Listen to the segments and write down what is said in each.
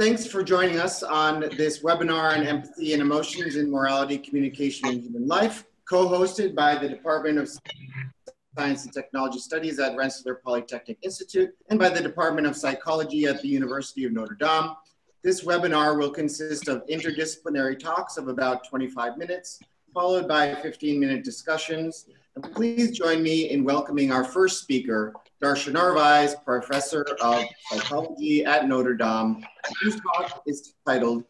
thanks for joining us on this webinar on empathy and emotions in morality, communication, and human life, co-hosted by the Department of Science and Technology Studies at Rensselaer Polytechnic Institute and by the Department of Psychology at the University of Notre Dame. This webinar will consist of interdisciplinary talks of about 25 minutes, followed by 15 minute discussions. And please join me in welcoming our first speaker, Darcia Narvaez, Professor of Psychology at Notre Dame, whose talk is titled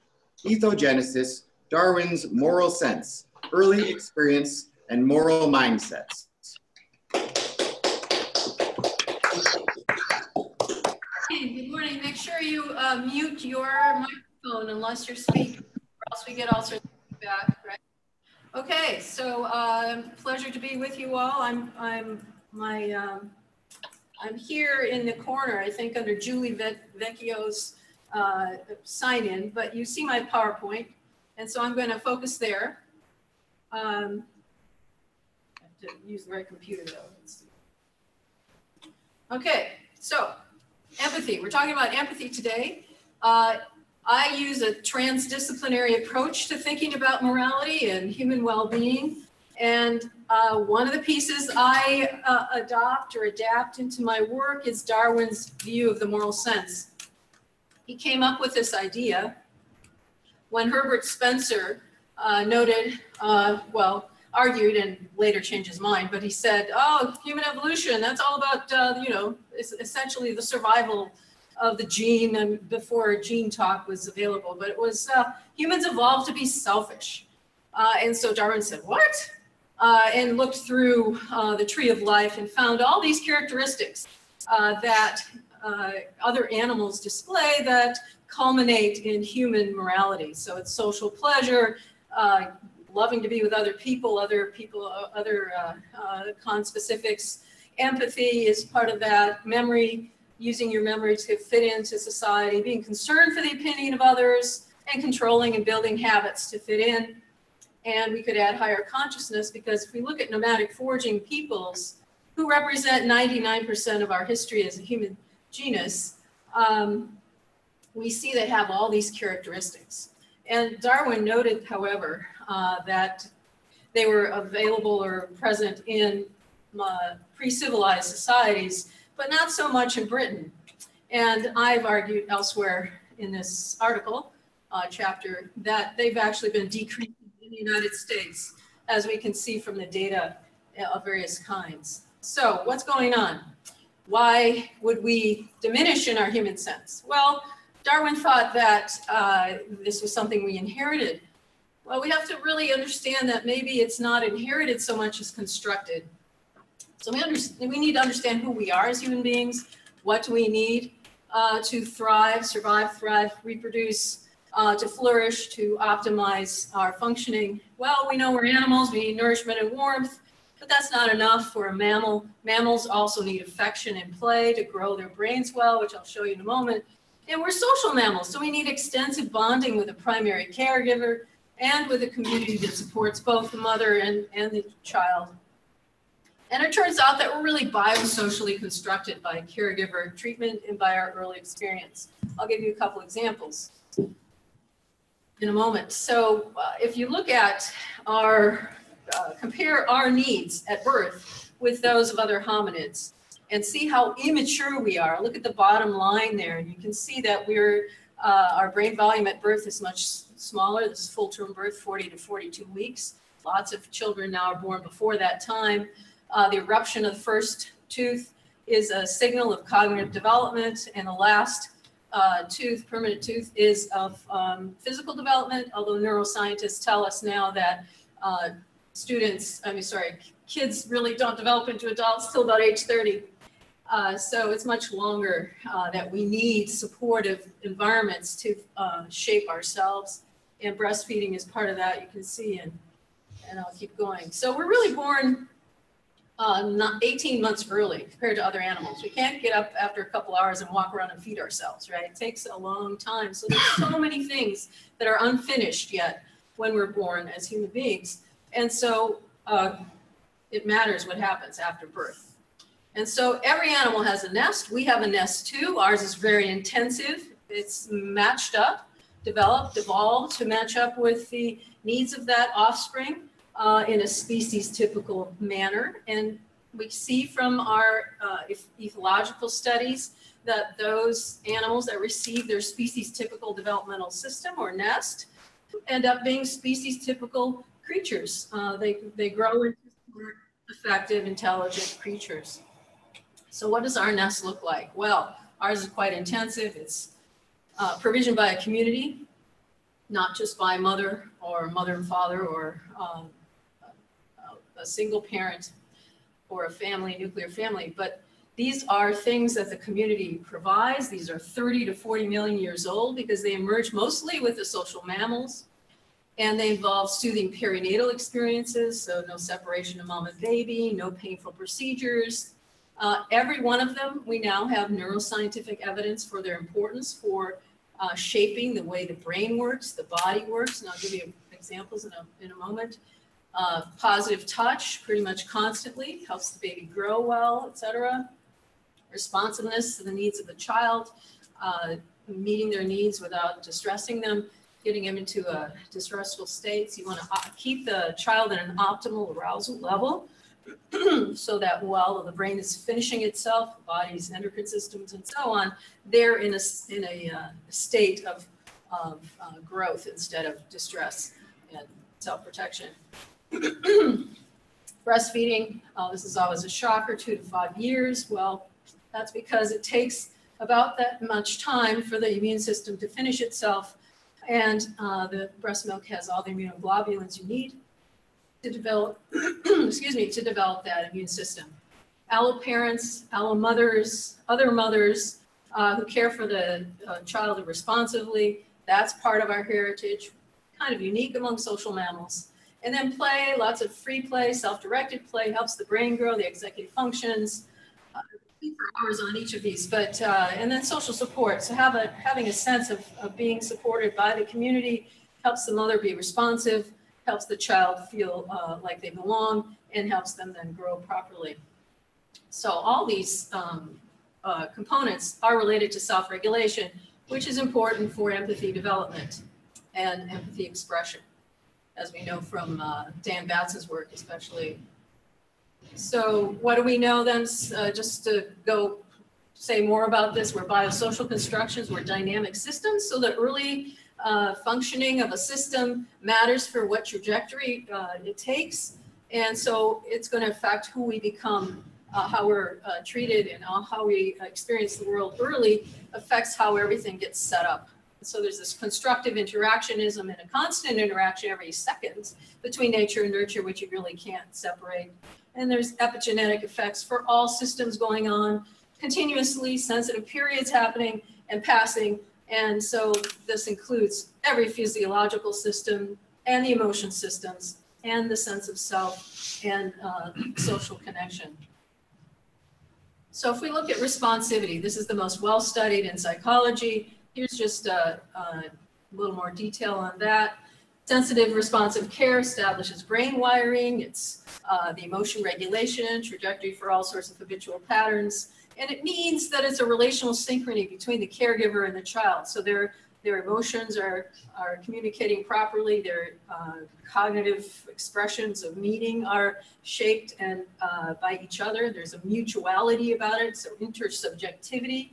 Ethogenesis, Darwin's Moral Sense, Early Experience and Moral Mindsets. Good morning. Make sure you uh, mute your microphone unless you're speaking, or else we get all sorts of feedback, right? Okay, so uh, pleasure to be with you all. I'm, I'm, my, um, I'm here in the corner, I think under Julie Vecchio's uh, sign in, but you see my PowerPoint. And so I'm going to focus there. Um, I have to use the right computer though. Okay, so empathy. We're talking about empathy today. Uh, I use a transdisciplinary approach to thinking about morality and human well-being. And uh, one of the pieces I uh, adopt or adapt into my work is Darwin's view of the moral sense. He came up with this idea when Herbert Spencer uh, noted, uh, well, argued and later changed his mind, but he said, oh, human evolution, that's all about, uh, you know, essentially the survival of the gene and before gene talk was available, but it was uh, humans evolved to be selfish. and so Darwin said, what? Uh, and looked through uh, the tree of life and found all these characteristics uh, that uh, other animals display that culminate in human morality. So it's social pleasure, uh, loving to be with other people, other people, uh, other conspecifics. Empathy is part of that. Memory, using your memory to fit into society, being concerned for the opinion of others, and controlling and building habits to fit in. And we could add higher consciousness because if we look at nomadic foraging peoples who represent 99% of our history as a human genus, um, we see they have all these characteristics. And Darwin noted, however, uh, that they were available or present in uh, pre-civilized societies, but not so much in Britain. And I've argued elsewhere in this article, uh, chapter, that they've actually been decreased the United States, as we can see from the data of various kinds. So what's going on? Why would we diminish in our human sense? Well, Darwin thought that uh, this was something we inherited. Well, we have to really understand that maybe it's not inherited so much as constructed. So we, we need to understand who we are as human beings, what do we need uh, to thrive, survive, thrive, reproduce, uh, to flourish, to optimize our functioning. Well, we know we're animals, we need nourishment and warmth, but that's not enough for a mammal. Mammals also need affection and play to grow their brains well, which I'll show you in a moment. And we're social mammals, so we need extensive bonding with a primary caregiver and with a community that supports both the mother and, and the child. And it turns out that we're really biosocially constructed by caregiver treatment and by our early experience. I'll give you a couple examples in a moment. So uh, if you look at our, uh, compare our needs at birth with those of other hominids and see how immature we are. Look at the bottom line there. And you can see that we're, uh, our brain volume at birth is much smaller. This is full term birth, 40 to 42 weeks. Lots of children now are born before that time. Uh, the eruption of the first tooth is a signal of cognitive development and the last uh, tooth, permanent tooth, is of um, physical development, although neuroscientists tell us now that uh, students, I mean, sorry, kids really don't develop into adults till about age 30. Uh, so it's much longer uh, that we need supportive environments to uh, shape ourselves. And breastfeeding is part of that, you can see, and, and I'll keep going. So we're really born uh, not 18 months early compared to other animals. We can't get up after a couple hours and walk around and feed ourselves, right? It takes a long time. So there's so many things that are unfinished yet when we're born as human beings. And so uh, it matters what happens after birth. And so every animal has a nest. We have a nest too. Ours is very intensive. it's matched up, developed, evolved to match up with the needs of that offspring uh, in a species typical manner. And we see from our uh, ethological studies that those animals that receive their species typical developmental system or nest end up being species typical creatures. Uh, they, they grow into smart, effective, intelligent creatures. So what does our nest look like? Well, ours is quite intensive. It's uh, provisioned by a community, not just by mother or mother and father or um, a, single parent or a family, nuclear family, but these are things that the community provides. These are 30 to 40 million years old because they emerge mostly with the social mammals and they involve soothing perinatal experiences, so no separation of mom and baby, no painful procedures. Uh, every one of them, we now have neuroscientific evidence for their importance for uh, shaping the way the brain works, the body works, and I'll give you examples in a, in a moment. Uh, positive touch, pretty much constantly, helps the baby grow well, etc. Responsiveness to the needs of the child, uh, meeting their needs without distressing them getting them into a distressful state. So you want to uh, keep the child at an optimal arousal level so that while the brain is finishing itself, the body's endocrine systems and so on, they're in a, in a uh, state of, of uh, growth instead of distress and self-protection. Breastfeeding, uh, this is always a shocker, two to five years. Well, that's because it takes about that much time for the immune system to finish itself and uh, the breast milk has all the immunoglobulins you need to develop, excuse me, to develop that immune system. Allo parents, mothers, other mothers uh, who care for the uh, child responsively, that's part of our heritage, kind of unique among social mammals. And then play, lots of free play, self-directed play helps the brain grow, the executive functions, for hours on each of these, but, uh, and then social support. So have a, having a sense of, of being supported by the community helps the mother be responsive, helps the child feel uh, like they belong, and helps them then grow properly. So all these um, uh, components are related to self-regulation, which is important for empathy development and empathy expression, as we know from uh, Dan Batson's work, especially so what do we know then? Uh, just to go say more about this, we're biosocial constructions, we're dynamic systems. So the early uh, functioning of a system matters for what trajectory uh, it takes. And so it's going to affect who we become, uh, how we're uh, treated and how we experience the world early affects how everything gets set up. So there's this constructive interactionism and a constant interaction every second between nature and nurture, which you really can't separate and there's epigenetic effects for all systems going on continuously, sensitive periods happening and passing. And so this includes every physiological system and the emotion systems and the sense of self and uh, social connection. So if we look at responsivity, this is the most well-studied in psychology. Here's just a, a little more detail on that. Sensitive responsive care establishes brain wiring. It's uh, the emotion regulation, trajectory for all sorts of habitual patterns. And it means that it's a relational synchrony between the caregiver and the child. So their, their emotions are, are communicating properly. Their uh, cognitive expressions of meaning are shaped and uh, by each other. There's a mutuality about it. So intersubjectivity.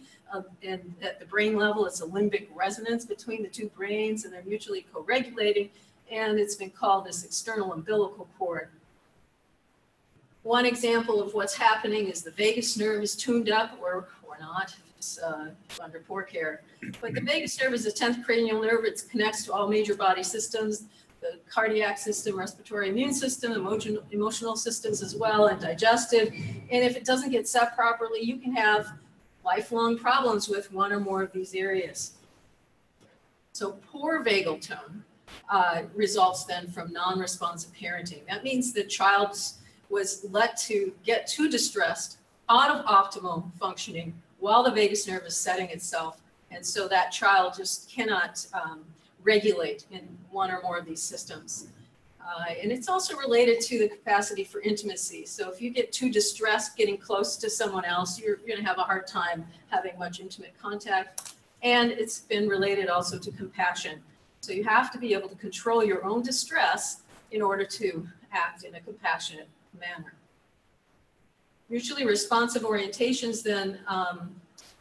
And at the brain level, it's a limbic resonance between the two brains, and they're mutually co-regulating and it's been called this external umbilical cord. One example of what's happening is the vagus nerve is tuned up or, or not, it's uh, under poor care. But the vagus nerve is the 10th cranial nerve. It connects to all major body systems, the cardiac system, respiratory immune system, emotion, emotional systems as well, and digestive. And if it doesn't get set properly, you can have lifelong problems with one or more of these areas. So poor vagal tone uh, results then from non-responsive parenting. That means the child was let to get too distressed out of optimal functioning while the vagus nerve is setting itself. And so that child just cannot um, regulate in one or more of these systems. Uh, and it's also related to the capacity for intimacy. So if you get too distressed getting close to someone else, you're, you're going to have a hard time having much intimate contact. And it's been related also to compassion. So you have to be able to control your own distress in order to act in a compassionate manner. Mutually responsive orientations then um,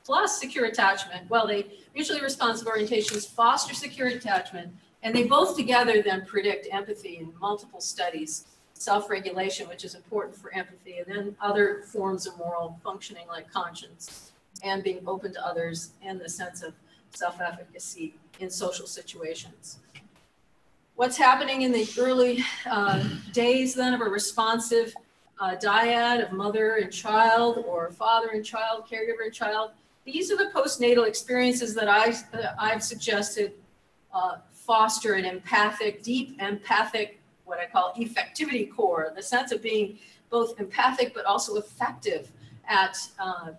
plus secure attachment. Well, they mutually responsive orientations foster secure attachment, and they both together then predict empathy in multiple studies, self-regulation, which is important for empathy, and then other forms of moral functioning like conscience and being open to others and the sense of self-efficacy in social situations. What's happening in the early uh, days then of a responsive uh, dyad of mother and child or father and child, caregiver and child these are the postnatal experiences that I, I've suggested uh, foster an empathic, deep empathic, what I call effectivity core, the sense of being both empathic but also effective at uh,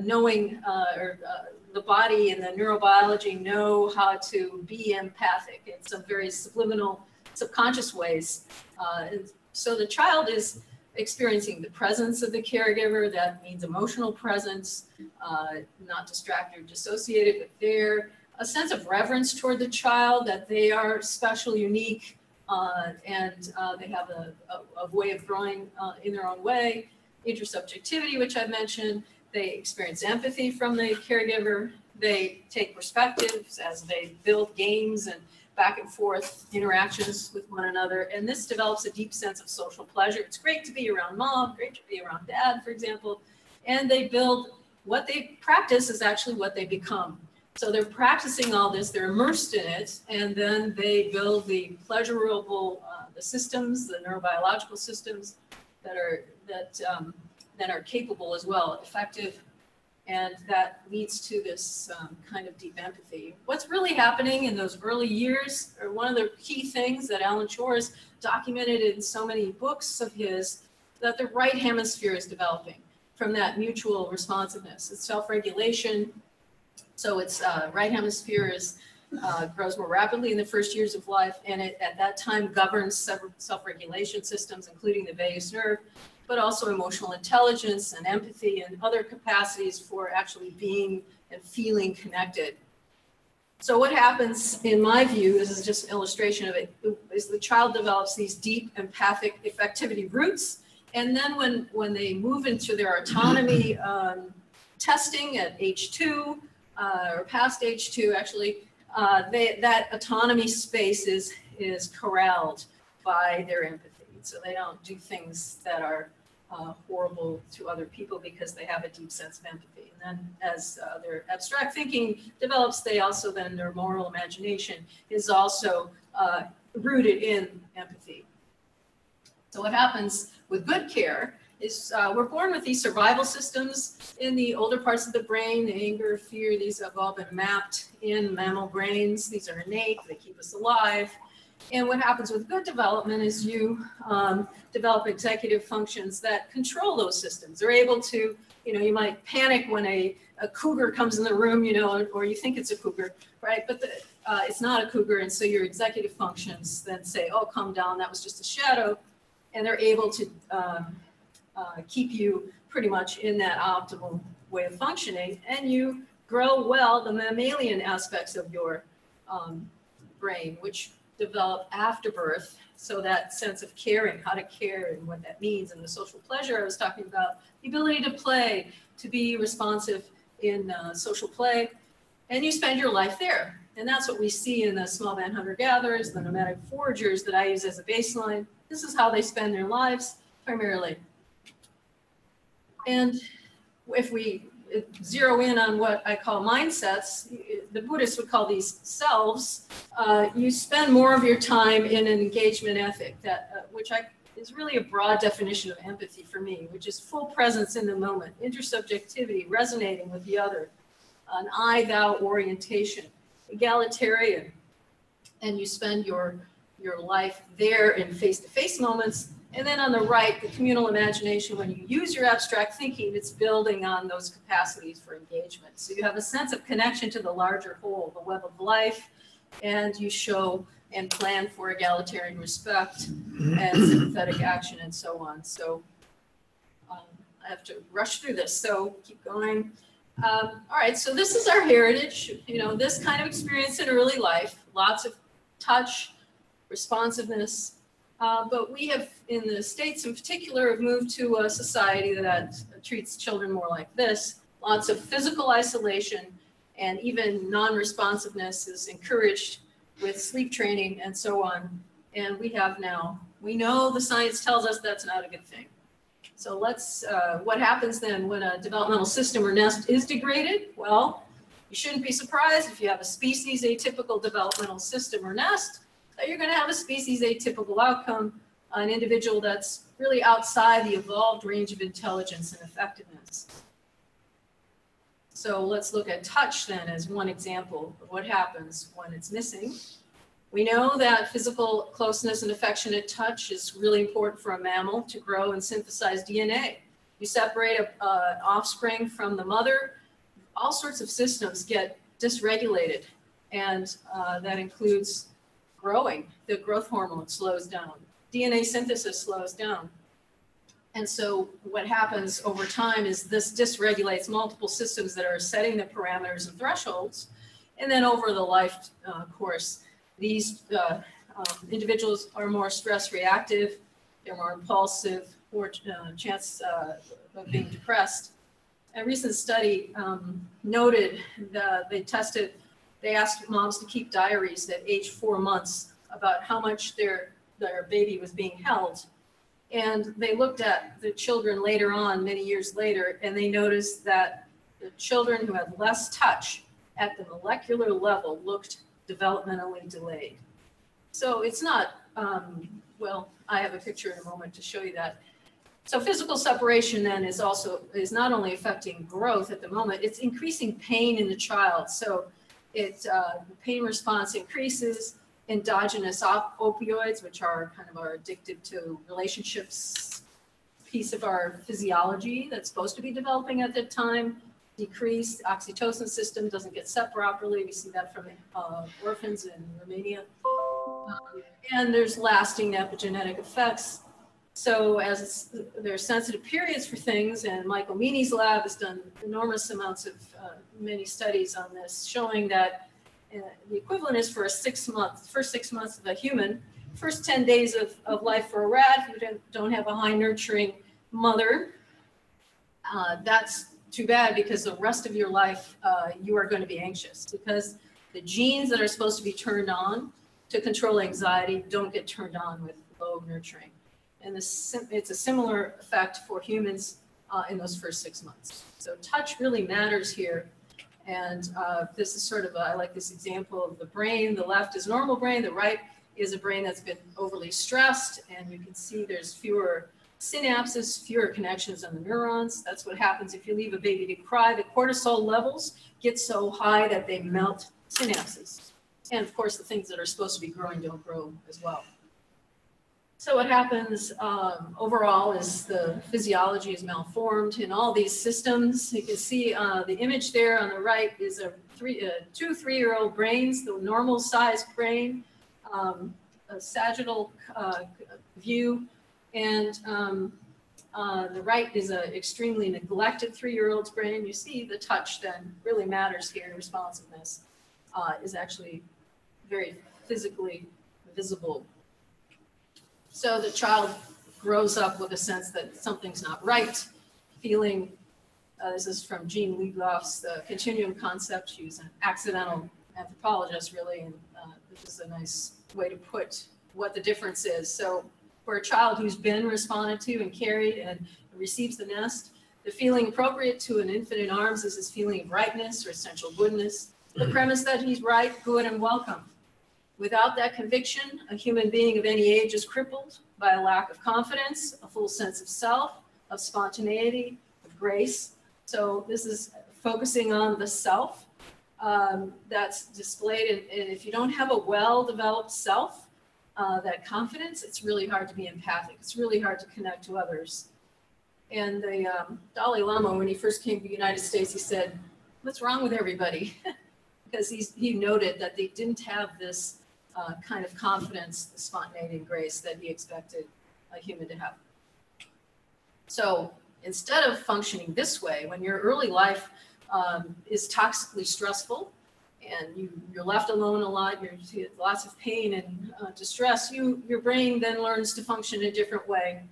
knowing uh, or uh, the body and the neurobiology know how to be empathic in some very subliminal, subconscious ways. Uh, so the child is experiencing the presence of the caregiver. That means emotional presence, uh, not distracted or dissociated, but there. A sense of reverence toward the child that they are special, unique, uh, and uh, they have a, a, a, way of growing uh, in their own way. Intersubjectivity, which I mentioned. They experience empathy from the caregiver. They take perspectives as they build games and back and forth interactions with one another. And this develops a deep sense of social pleasure. It's great to be around mom, great to be around dad, for example. And they build what they practice is actually what they become. So they're practicing all this, they're immersed in it, and then they build the pleasurable, uh, the systems, the neurobiological systems that are that um, that are capable as well, effective and that leads to this um, kind of deep empathy. What's really happening in those early years, or one of the key things that Alan Schore has documented in so many books of his, that the right hemisphere is developing from that mutual responsiveness. It's self-regulation. So its uh, right hemisphere is uh, grows more rapidly in the first years of life, and it at that time governs self-regulation systems, including the vagus nerve but also emotional intelligence and empathy and other capacities for actually being and feeling connected. So what happens, in my view, this is just an illustration of it, is the child develops these deep empathic effectivity roots. And then when, when they move into their autonomy um, testing at age two, uh, or past age two, actually, uh, they, that autonomy space is, is corralled by their empathy. So they don't do things that are uh, horrible to other people because they have a deep sense of empathy. And then as uh, their abstract thinking develops, they also then their moral imagination is also uh, rooted in empathy. So what happens with good care is uh, we're born with these survival systems in the older parts of the brain, anger, fear, these have all been mapped in mammal brains. These are innate, they keep us alive. And what happens with good development is you um, develop executive functions that control those systems. They're able to, you know, you might panic when a, a cougar comes in the room, you know, or, you think it's a cougar, right? But the, uh, it's not a cougar. And so your executive functions then say, oh, calm down, that was just a shadow. And they're able to um, uh, keep you pretty much in that optimal way of functioning. And you grow well the mammalian aspects of your um, brain, which develop after birth. So that sense of caring, how to care and what that means and the social pleasure I was talking about, the ability to play, to be responsive in uh, social play, and you spend your life there. And that's what we see in the small band hunter gatherers, the nomadic foragers that I use as a baseline. This is how they spend their lives primarily. And if we zero in on what I call mindsets, the Buddhists would call these selves, uh, you spend more of your time in an engagement ethic, that, uh, which I, is really a broad definition of empathy for me, which is full presence in the moment, intersubjectivity, resonating with the other, an I thou orientation, egalitarian, and you spend your, your life there in face to face moments and then on the right, the communal imagination, when you use your abstract thinking, it's building on those capacities for engagement. So you have a sense of connection to the larger whole, the web of life, and you show and plan for egalitarian respect and sympathetic action and so on. So um, I have to rush through this. So keep going. Um, all right, so this is our heritage, you know, this kind of experience in early life, lots of touch, responsiveness. Uh, but we have, in the States in particular, have moved to a society that treats children more like this. Lots of physical isolation and even non-responsiveness is encouraged with sleep training and so on. And we have now, we know the science tells us that's not a good thing. So let's, uh, what happens then when a developmental system or nest is degraded? Well, you shouldn't be surprised if you have a species atypical developmental system or nest, you're going to have a species atypical outcome, an individual that's really outside the evolved range of intelligence and effectiveness. So let's look at touch then as one example of what happens when it's missing. We know that physical closeness and affectionate touch is really important for a mammal to grow and synthesize DNA. You separate an offspring from the mother, all sorts of systems get dysregulated, and uh, that includes growing. The growth hormone slows down. DNA synthesis slows down. And so what happens over time is this dysregulates multiple systems that are setting the parameters and thresholds. And then over the life uh, course, these uh, um, individuals are more stress reactive, they're more impulsive, more uh, chance uh, of being depressed. A recent study um, noted that they tested, they asked moms to keep diaries at age four months about how much their, their baby was being held. And they looked at the children later on, many years later, and they noticed that the children who had less touch at the molecular level looked developmentally delayed. So it's not, um, well, I have a picture in a moment to show you that. So physical separation then is also, is not only affecting growth at the moment, it's increasing pain in the child. So it, uh, the pain response increases, endogenous op opioids, which are kind of our addictive to relationships piece of our physiology that's supposed to be developing at that time, decreased. Oxytocin system doesn't get set properly. We see that from uh, orphans in Romania. Um, and there's lasting epigenetic effects. So as there are sensitive periods for things, and Michael Meaney's lab has done enormous amounts of uh, many studies on this, showing that uh, the equivalent is for a six month, first six months of a human, first 10 days of, of life for a rat who don't, don't have a high nurturing mother. Uh, that's too bad because the rest of your life uh, you are going to be anxious because the genes that are supposed to be turned on to control anxiety don't get turned on with low nurturing. And it's a similar effect for humans uh, in those first six months. So touch really matters here. And uh, this is sort of, a, I like this example of the brain. The left is normal brain, the right is a brain that's been overly stressed. And you can see there's fewer synapses, fewer connections on the neurons. That's what happens if you leave a baby to cry. The cortisol levels get so high that they melt synapses. And of course, the things that are supposed to be growing don't grow as well. So what happens um, overall is the physiology is malformed in all these systems. You can see uh, the image there on the right is a three, uh, two three-year-old brains, the normal sized brain, um, a sagittal uh, view and um, uh, the right is an extremely neglected three-year-old's brain. You see the touch then really matters here. Responsiveness uh, is actually very physically visible. So the child grows up with a sense that something's not right, feeling, uh, this is from Jean Liedloff's uh, continuum concept. She was an accidental anthropologist, really, and uh, this is a nice way to put what the difference is. So for a child who's been responded to and carried and receives the nest. The feeling appropriate to an infant in arms is his feeling of rightness or essential goodness. The mm-hmm. premise that he's right, good, and welcome. Without that conviction, a human being of any age is crippled by a lack of confidence, a full sense of self, of spontaneity, of grace. So this is focusing on the self um, that's displayed. And, if you don't have a well-developed self, uh, that confidence, it's really hard to be empathic. It's really hard to connect to others. And the um, Dalai Lama, when he first came to the United States, he said, "What's wrong with everybody?" because he noted that they didn't have this uh, kind of confidence, the spontaneity and grace that he expected a human to have. So instead of functioning this way, when your early life um, is toxically stressful and you, you're left alone a lot, you're you lots of pain and uh, distress, you, your brain then learns to function a different way.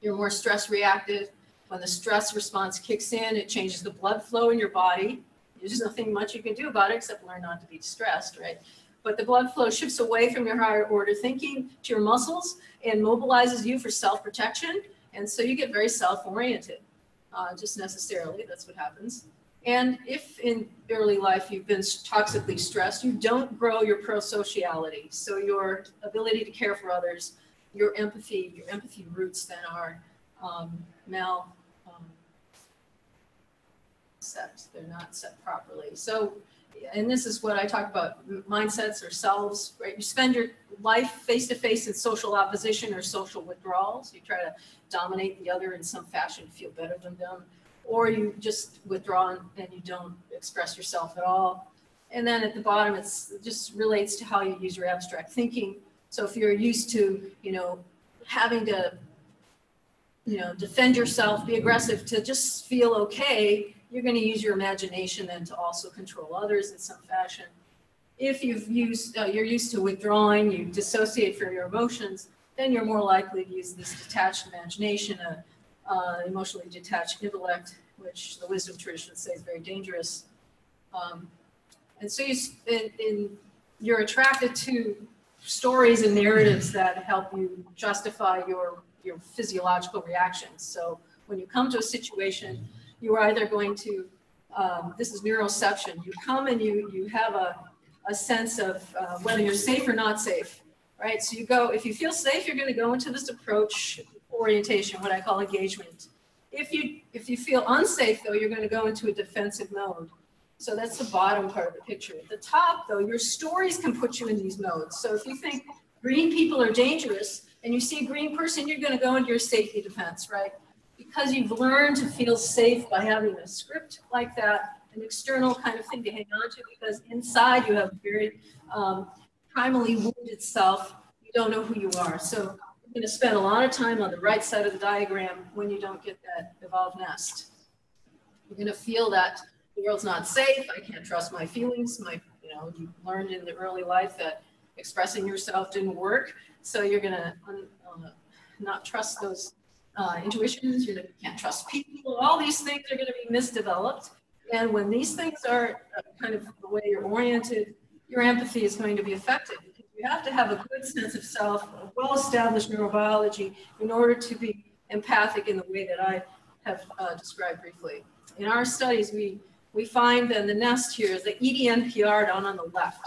You're more stress reactive. When the stress response kicks in, it changes the blood flow in your body. There's nothing much you can do about it except learn not to be stressed, right? But the blood flow shifts away from your higher order thinking to your muscles and mobilizes you for self protection. And so you get very self oriented, uh, just necessarily. That's what happens. And if in early life you've been toxically stressed, you don't grow your prosociality. So your ability to care for others, your empathy, your empathy roots then are um, mal um, set. They're not set properly. So, and this is what I talk about mindsets or selves, right? You spend your life face to face in social opposition or social withdrawals. You try to dominate the other in some fashion, feel better than them or you just withdraw and you don't express yourself at all. And then at the bottom, it's it just relates to how you use your abstract thinking. So if you're used to, you know, having to, you know, defend yourself, be aggressive to just feel okay, you're going to use your imagination then to also control others in some fashion. If you've used, uh, you're used to withdrawing, you dissociate from your emotions, then you're more likely to use this detached imagination, a, uh, emotionally detached intellect, which the wisdom tradition says is very dangerous. Um, and so you, in, in, you're attracted to stories and narratives that help you justify your, your physiological reactions. So when you come to a situation, you are either going to, um, this is neuroception, you come and you, you have a, a sense of uh, whether you're safe or not safe, right? So you go, if you feel safe, you're going to go into this approach orientation, what I call engagement. If you if you feel unsafe though, you're going to go into a defensive mode. So that's the bottom part of the picture. At the top though, your stories can put you in these modes. So if you think green people are dangerous and you see a green person, you're going to go into your safety defense, right? Because you've learned to feel safe by having a script like that, an external kind of thing to hang on to, because inside you have very um, primally wounded self. You don't know who you are. So you're going to spend a lot of time on the right side of the diagram when you don't get that evolved nest. You're going to feel that the world's not safe. I can't trust my feelings. My, you know, you learned in the early life that expressing yourself didn't work. So you're going to uh, not trust those uh, intuitions. You can't trust people. All these things are going to be misdeveloped. And when these things are uh, kind of the way you're oriented, your empathy is going to be affected you have to have a good sense of self, a well-established neurobiology in order to be empathic in the way that I have uh, described briefly. In our studies, we, we find that the nest here is the EDNPR down on the left.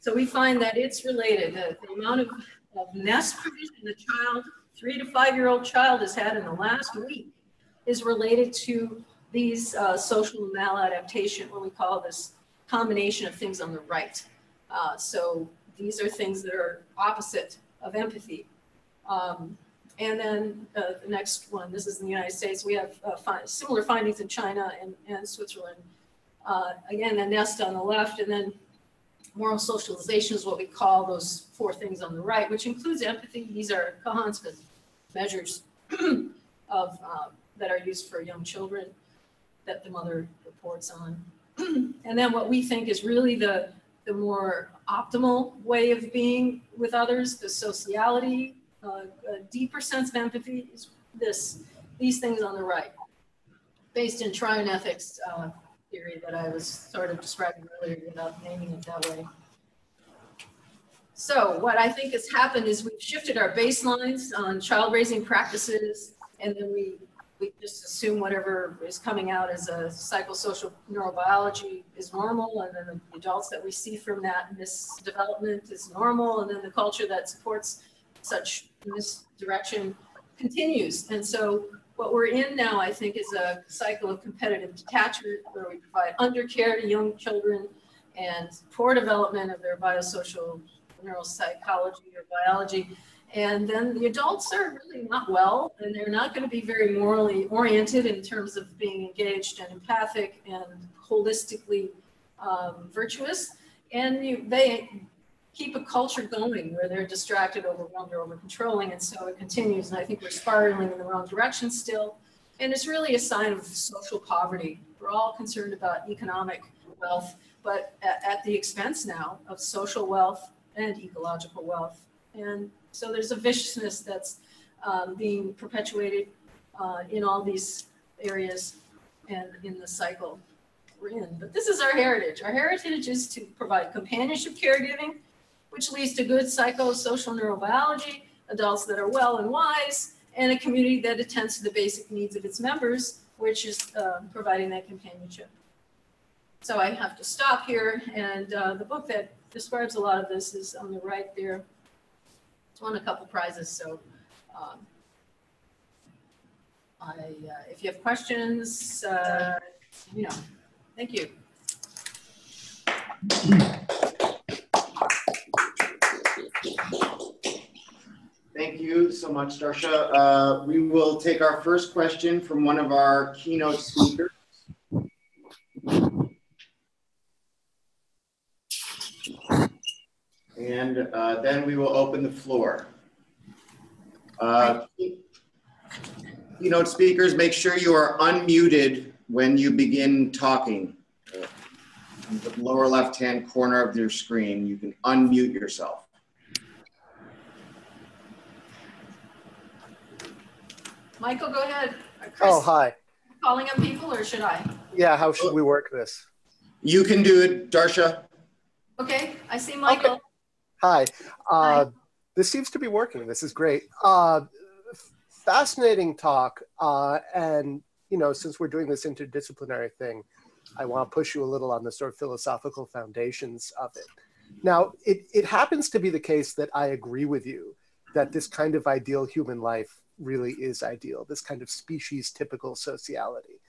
So we find that it's related, the, the amount of, of nest provision the child, three to five-year-old child has had in the last week is related to these uh, social maladaptation, what we call this combination of things on the right. Uh, so these are things that are opposite of empathy. Um, and then uh, the next one, this is in the United States, we have uh, fi similar findings in China and, and Switzerland. Uh, again, the nest on the left, and then moral socialization is what we call those four things on the right, which includes empathy. These are Kahan's measures of uh, that are used for young children that the mother reports on. and then what we think is really the the more optimal way of being with others, the sociality, uh, a deeper sense of empathy is this, these things on the right, based in triune ethics uh, theory that I was sort of describing earlier without naming it that way. So what I think has happened is we've shifted our baselines on child raising practices, and then we we just assume whatever is coming out as a psychosocial neurobiology is normal, and then the adults that we see from that misdevelopment is normal, and then the culture that supports such misdirection continues. And so what we're in now, I think, is a cycle of competitive detachment where we provide undercare to young children and poor development of their biosocial neuropsychology or biology and then the adults are really not well, and they're not going to be very morally oriented in terms of being engaged and empathic and holistically um, virtuous. And you, they keep a culture going where they're distracted, overwhelmed, or over controlling. And so it continues. And I think we're spiraling in the wrong direction still. And it's really a sign of social poverty. We're all concerned about economic wealth, but at, at the expense now of social wealth and ecological wealth. And so there's a viciousness that's um, being perpetuated uh, in all these areas and in the cycle we're in. But this is our heritage. Our heritage is to provide companionship caregiving, which leads to good psychosocial neurobiology, adults that are well and wise, and a community that attends to the basic needs of its members, which is uh, providing that companionship. So I have to stop here, and uh, the book that describes a lot of this is on the right there. It's won a couple prizes, so um, I, uh, if you have questions, uh, you know, thank you. Thank you so much, Darcia. Uh, we will take our first question from one of our keynote speakers. And uh, then we will open the floor. Uh, keynote speakers, make sure you are unmuted when you begin talking. In the lower left-hand corner of your screen, you can unmute yourself. Michael, go ahead. Uh, Chris, Oh, hi. calling on people or should I? Yeah, how should we work this? You can do it, Darcia. Okay, I see Michael. Hi. Hi. Uh, this seems to be working. This is great. Uh, fascinating talk. Uh, and, you know, since we're doing this interdisciplinary thing, I want to push you a little on the sort of philosophical foundations of it. Now, it, it happens to be the case that I agree with you that this kind of ideal human life really is ideal, this kind of species typical sociality.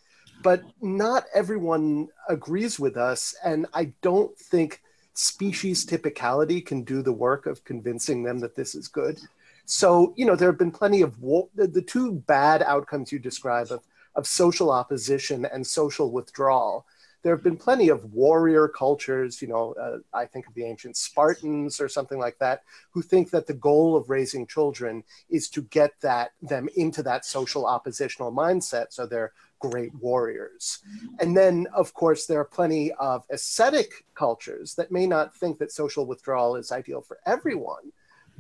But not everyone agrees with us. And I don't think species typicality can do the work of convincing them that this is good. So, you know, there have been plenty of war- the, the two bad outcomes you describe of, of social opposition and social withdrawal. There have been plenty of warrior cultures, you know, uh, I think of the ancient Spartans or something like that, who think that the goal of raising children is to get that them into that social oppositional mindset. So they're great warriors. And then, of course, there are plenty of ascetic cultures that may not think that social withdrawal is ideal for everyone,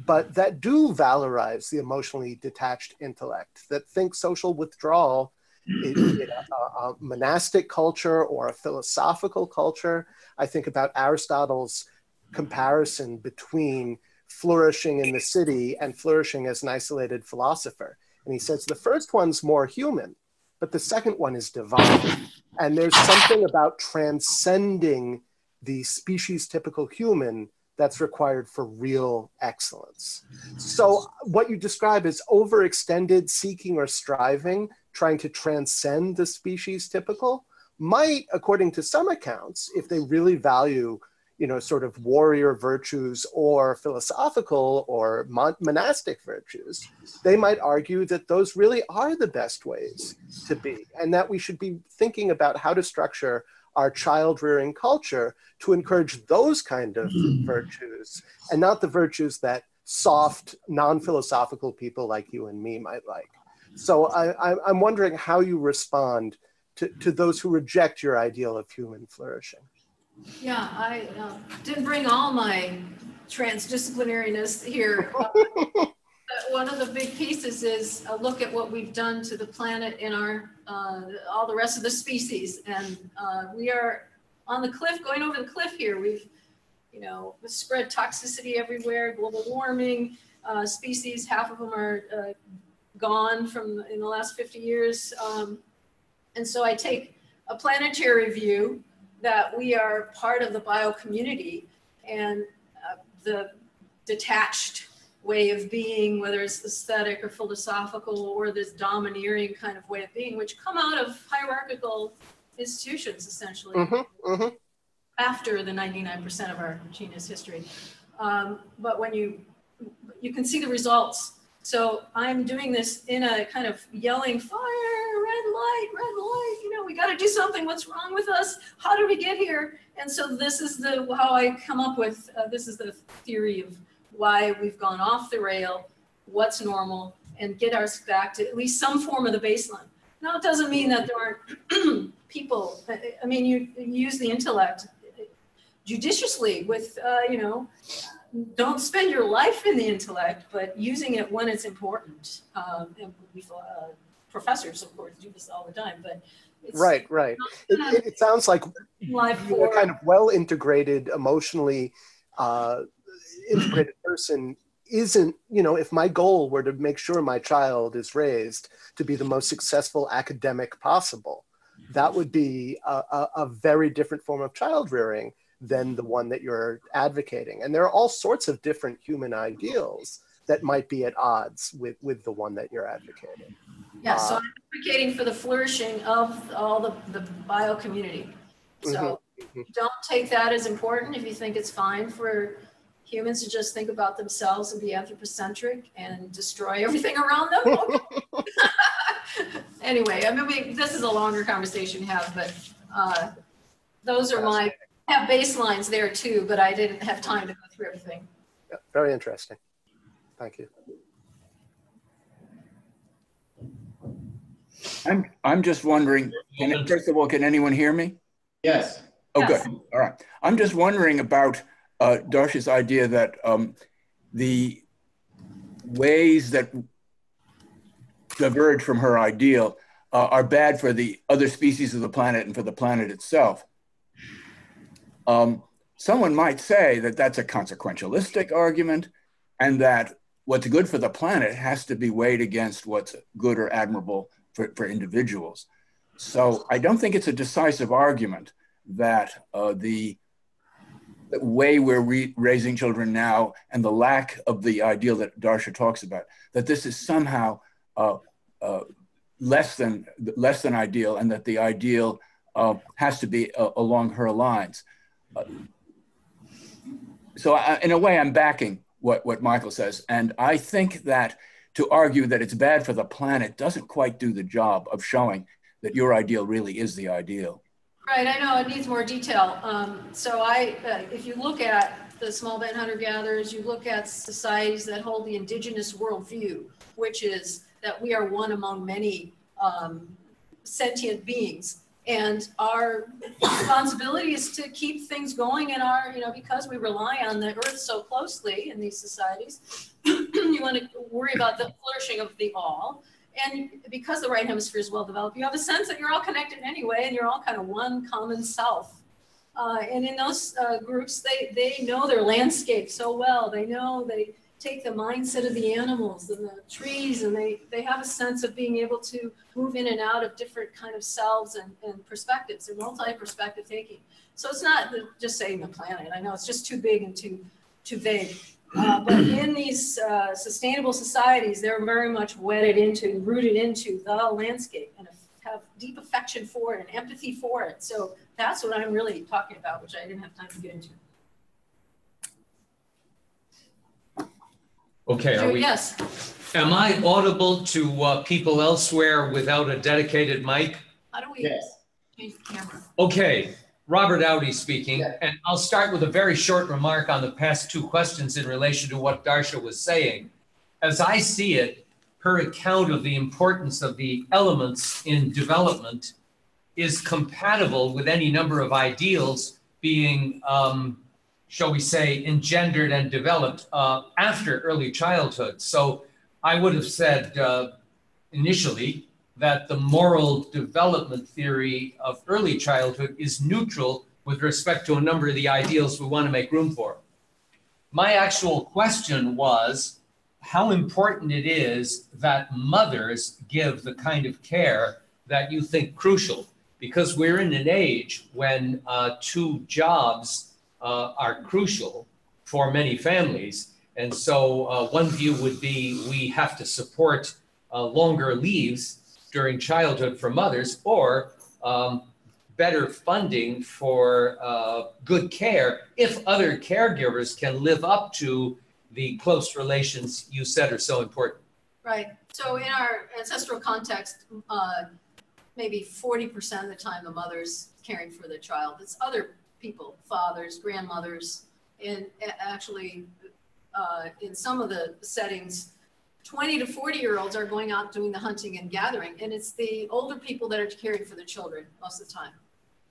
but that do valorize the emotionally detached intellect, that think social withdrawal a, a monastic culture or a philosophical culture. I think about Aristotle's comparison between flourishing in the city and flourishing as an isolated philosopher. And he says the first one's more human, but the second one is divine. And there's something about transcending the species typical human that's required for real excellence. So, what you describe as overextended seeking or striving, trying to transcend the species typical, might, according to some accounts, if they really value you know, sort of warrior virtues or philosophical or mon- monastic virtues, they might argue that those really are the best ways to be, and that we should be thinking about how to structure our child rearing culture to encourage those kind of mm-hmm. virtues and not the virtues that soft, non philosophical people like you and me might like. So I, I, I'm wondering how you respond to, to those who reject your ideal of human flourishing. Yeah, I uh, didn't bring all my transdisciplinariness here. One of the big pieces is a look at what we've done to the planet in our uh, all the rest of the species, and uh, we are on the cliff, going over the cliff here. We've, you know, spread toxicity everywhere, global warming, uh, species. Half of them are uh, gone from in the last 50 years, um, and so I take a planetary view that we are part of the bio community and uh, the detached way of being, whether it's aesthetic or philosophical or this domineering kind of way of being, which come out of hierarchical institutions essentially Mm-hmm, mm-hmm. after the 99% of our genus history. Um, but when you you can see the results. So I'm doing this in a kind of yelling fire, red light, red light. You know, we got to do something. What's wrong with us? How did we get here? And so this is the how I come up with. Uh, this is the theory of why we've gone off the rail, what's normal, and get us back to at least some form of the baseline. No, it doesn't mean that there aren't people. I mean, you use the intellect judiciously with, uh, you know, don't spend your life in the intellect, but using it when it's important. Um, and we, uh, professors, of course, do this all the time, but right, right. It, it, sounds like you're a kind of well integrated, emotionally uh, integrated person isn't, you know, if my goal were to make sure my child is raised to be the most successful academic possible, that would be a, a, a very different form of child rearing than the one that you're advocating. And there are all sorts of different human ideals that might be at odds with, with the one that you're advocating. Yeah, so uh, I'm advocating for the flourishing of all the, the bio community. So mm-hmm, mm-hmm. don't take that as important if you think it's fine for humans to just think about themselves and be anthropocentric and destroy everything around them. anyway, I mean, we, this is a longer conversation to have, but uh, those are my have baselines there too, but I didn't have time to go through everything. Yeah, very interesting. Thank you. I'm I'm just wondering. Can, first of all, can anyone hear me? Yes. Oh, yes. good. All right. I'm just wondering about uh, Darcia's idea that um, the ways that diverge from her ideal uh, are bad for the other species of the planet and for the planet itself. Um, someone might say that that's a consequentialistic argument and that what's good for the planet has to be weighed against what's good or admirable for, for individuals. So I don't think it's a decisive argument that uh, the, the, way we're re- raising children now and the lack of the ideal that Darcia talks about, that this is somehow uh, uh, less than less than ideal, and that the ideal uh, has to be uh, along her lines so I, in a way, I'm backing what, what Michael says. And I think that to argue that it's bad for the planet doesn't quite do the job of showing that your ideal really is the ideal. Right, I know it needs more detail. Um, so I, uh, if you look at the small band hunter gatherers, you look at societies that hold the indigenous worldview, which is that we are one among many um, sentient beings and our responsibility is to keep things going in our, you know, because we rely on the earth so closely in these societies, you want to worry about the flourishing of the all. And because the right hemisphere is well developed, you have a sense that you're all connected anyway, and you're all kind of one common self. Uh, and in those uh, groups, they, they know their landscape so well. They know they, take the mindset of the animals and the trees and they, they have a sense of being able to move in and out of different kind of selves and, and perspectives. They're multi-perspective thinking. So it's not just saying the planet. I know it's just too big and too, too vague. Uh, but in these uh, sustainable societies, they're very much wedded into, rooted into the landscape and have deep affection for it and empathy for it. So that's what I'm really talking about, which I didn't have time to get into. Okay, are we, Yes, am I audible to uh, people elsewhere without a dedicated mic? how do we Yes. change the camera? Okay, Robert Audi speaking, and I'll start with a very short remark on the past two questions in relation to what Darcia was saying. As I see it, her account of the importance of the elements in development is compatible with any number of ideals being um, shall we say, engendered and developed uh, after early childhood. So I would have said uh, initially that the moral development theory of early childhood is neutral with respect to a number of the ideals we want to make room for. My actual question was how important it is that mothers give the kind of care that you think crucial, because we're in an age when uh, two jobs uh, are crucial for many families. And so uh, one view would be we have to support uh, longer leaves during childhood for mothers or um, better funding for uh, good care if other caregivers can live up to the close relations you said are so important. Right. So in our ancestral context, uh, maybe 40% of the time the mother's caring for the child. It's other people, fathers, grandmothers, and actually uh, in some of the settings, 20 to 40 year olds are going out doing the hunting and gathering. And it's the older people that are caring for the children most of the time.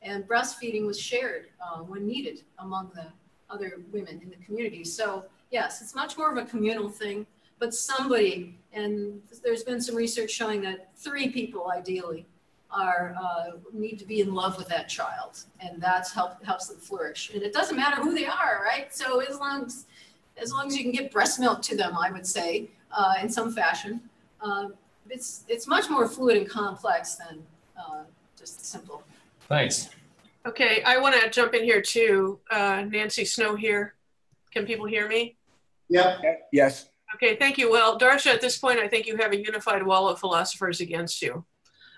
And breastfeeding was shared uh, when needed among the other women in the community. So, yes, it's much more of a communal thing, but somebody, and there's been some research showing that three people ideally are uh, need to be in love with that child, and that's help helps them flourish. And it doesn't matter who they are, right? So as long as as long as you can get breast milk to them, I would say uh, in some fashion. Uh, it's it's much more fluid and complex than uh, just simple. Thanks. Okay, I want to jump in here too. Uh, Nancy Snow here. Can people hear me? Yep. Yes. Okay, thank you. Well, Darcia, at this point, I think you have a unified wall of philosophers against you.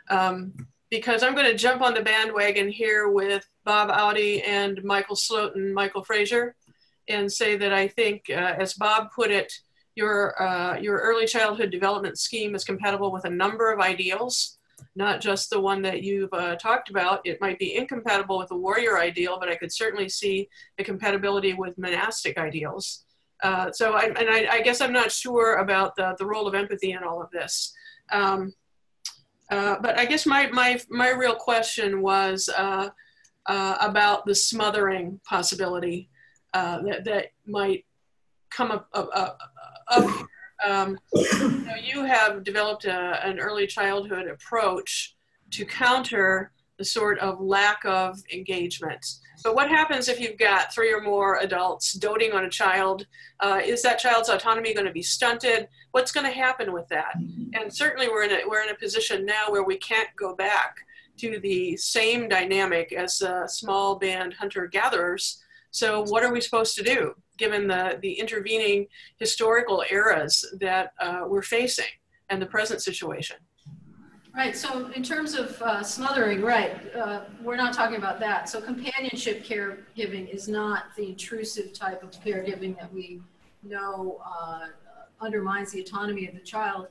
Um, because I'm going to jump on the bandwagon here with Bob Audi and Michael Slotin, Michael Frazer, and say that I think, uh, as Bob put it, your, uh, your early childhood development scheme is compatible with a number of ideals, not just the one that you've uh, talked about. It might be incompatible with the warrior ideal, but I could certainly see the compatibility with monastic ideals. Uh, so, I, and I, I, guess I'm not sure about the, the role of empathy in all of this. Um, uh, but I guess my, my, my real question was uh, uh about the smothering possibility uh, that, that might come up, up, up, up um, you, know, you have developed a, an early childhood approach to counter sort of lack of engagement. But what happens if you've got three or more adults doting on a child? Uh, is that child's autonomy going to be stunted? What's going to happen with that? And certainly we're in a, we're in a position now where we can't go back to the same dynamic as uh, small band hunter gatherers. So what are we supposed to do? given the, the intervening historical eras that uh, we're facing and the present situation. Right, so in terms of uh, smothering, right, uh, we're not talking about that. So companionship caregiving is not the intrusive type of caregiving that we know uh, undermines the autonomy of the child.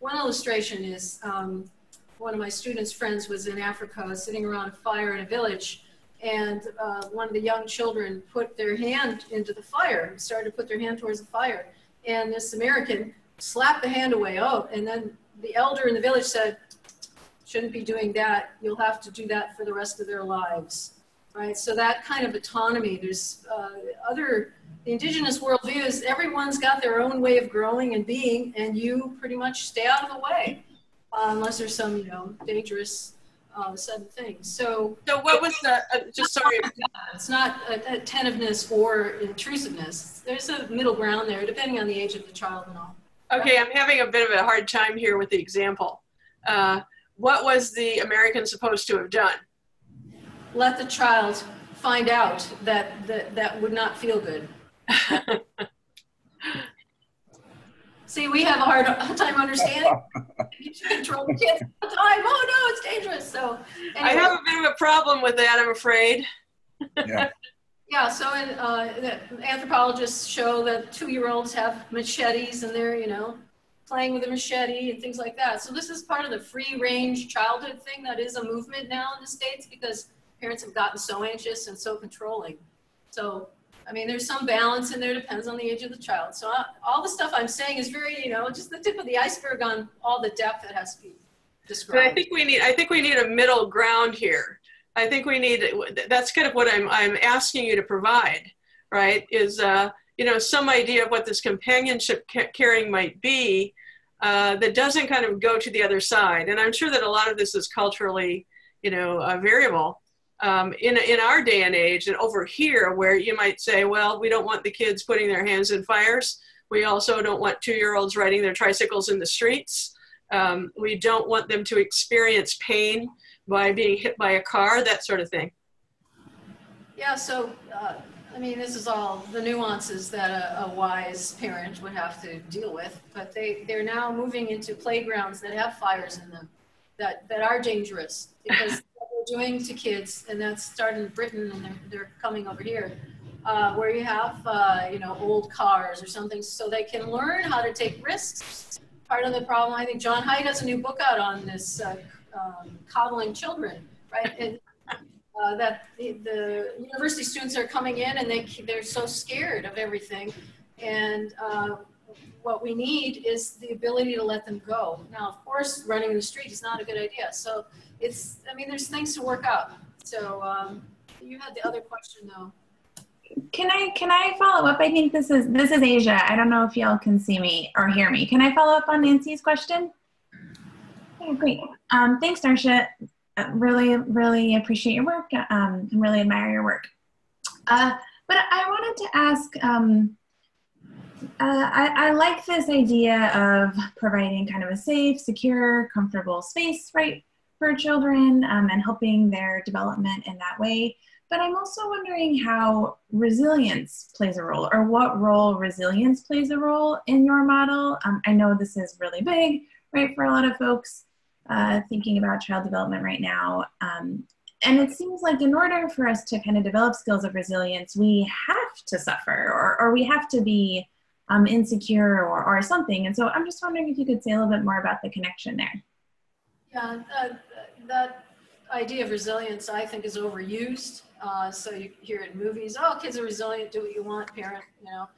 One illustration is um, one of my students' friends was in Africa sitting around a fire in a village and uh, one of the young children put their hand into the fire, started to put their hand towards the fire. And this American slapped the hand away. Oh, and then the elder in the village said, shouldn't be doing that. You'll have to do that for the rest of their lives. Right? So that kind of autonomy, there's uh, other, the indigenous worldview is everyone's got their own way of growing and being, and you pretty much stay out of the way. Uh, unless there's some, you know, dangerous uh, sudden things. So, so what was the, uh, just sorry. It's not attentiveness or intrusiveness. There's a middle ground there, depending on the age of the child and all. Okay, I'm having a bit of a hard time here with the example. Uh, what was the American supposed to have done? Let the child find out that that, that would not feel good. See, we have a hard time understanding. you should control the kids all the time. Oh no, it's dangerous. So anyway. I have a bit of a problem with that. I'm afraid. Yeah. yeah. So in, uh, anthropologists show that two-year-olds have machetes and they're you know playing with a machete and things like that. So this is part of the free-range childhood thing that is a movement now in the states because parents have gotten so anxious and so controlling. So I mean, there's some balance in there, depends on the age of the child. So uh, all the stuff I'm saying is very, you know, just the tip of the iceberg on all the depth that has to be described. But I think we need, I think we need a middle ground here. I think we need, that's kind of what I'm, I'm asking you to provide, right? Is, uh, you know, some idea of what this companionship caring might be uh, that doesn't kind of go to the other side. And I'm sure that a lot of this is culturally, you know, uh, variable um, in, in our day and age and over here where you might say well we don't want the kids putting their hands in fires. We also don't want two-year-olds riding their tricycles in the streets. Um, we don't want them to experience pain by being hit by a car that sort of thing. Yeah so uh, i mean this is all the nuances that a, a, wise parent would have to deal with but they they're now moving into playgrounds that have fires in them that that are dangerous because what they're doing to kids, and that's started in Britain, and they're, they're coming over here, uh, where you have uh, you know old cars or something, so they can learn how to take risks. Part of the problem, I think, John Haidt has a new book out on this, uh, um, coddling children, right? And, uh, that the, the, university students are coming in and they they're so scared of everything, and uh, what we need is the ability to let them go. Now, of course, running in the street is not a good idea. So it's, I mean, there's things to work out. So um, you had the other question though. Can I can I follow up? I think this is this is Asia. I don't know if y'all can see me or hear me. Can I follow up on Nancy's question? Great. Um, thanks, Darcia. Really, really appreciate your work. Um, and really admire your work. Uh, but I wanted to ask. Um, uh, I, I like this idea of providing kind of a safe, secure, comfortable space, right, for children um, and helping their development in that way. But I'm also wondering how resilience plays a role, or what role resilience plays a role in your model. Um, I know this is really big, right, for a lot of folks uh, thinking about child development right now. Um, and it seems like in order for us to kind of develop skills of resilience, we have to suffer, or, or we have to be um, insecure, or, or something. And so I'm just wondering if you could say a little bit more about the connection there. Yeah, uh, that idea of resilience, I think, is overused. Uh, so you hear it in movies, oh, kids are resilient, do what you want, parent, you know.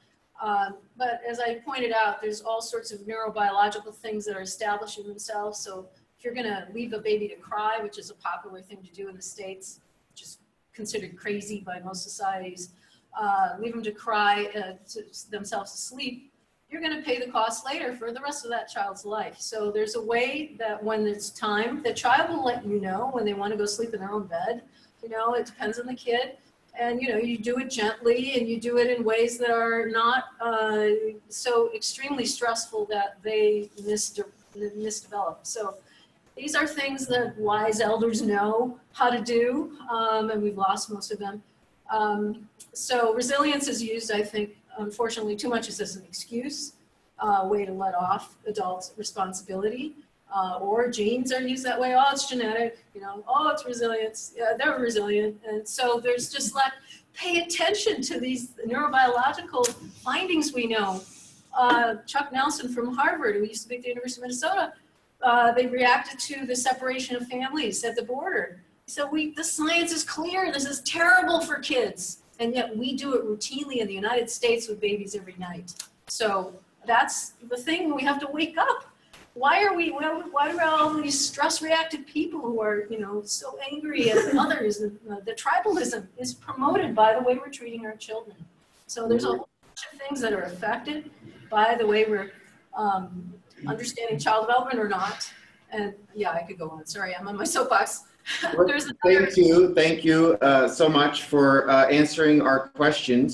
Uh, but as I pointed out, there's all sorts of neurobiological things that are establishing themselves. So if you're gonna leave a baby to cry, which is a popular thing to do in the States, which is considered crazy by most societies, uh, leave them to cry uh, to themselves to sleep, you're going to pay the cost later for the rest of that child's life. So there's a way that when it's time, the child will let you know when they want to go sleep in their own bed. You know, it depends on the kid. And, you know, you do it gently and you do it in ways that are not uh, so extremely stressful that they misde- misdevelop. So these are things that wise elders know how to do, um, and we've lost most of them. Um, so resilience is used, I think, unfortunately, too much as an excuse, uh, way to let off adults' responsibility uh, or genes are used that way. Oh, it's genetic, you know, oh, it's resilience. Yeah, they're resilient. And so there's just like, pay attention to these neurobiological findings we know. Uh, Chuck Nelson from Harvard, who used to be at the University of Minnesota, uh, they reacted to the separation of families at the border. So we, the science is clear. This is terrible for kids. And yet we do it routinely in the United States with babies every night. So that's the thing. We have to wake up why are we why, why are all these stress reactive people who are you know so angry at others uh, the tribalism is promoted by the way we're treating our children so there's a whole bunch of things that are affected by the way we're um, understanding child development or not. And yeah i could go on. Sorry i'm on my soapbox. Thank you thank you uh, so much for uh, answering our questions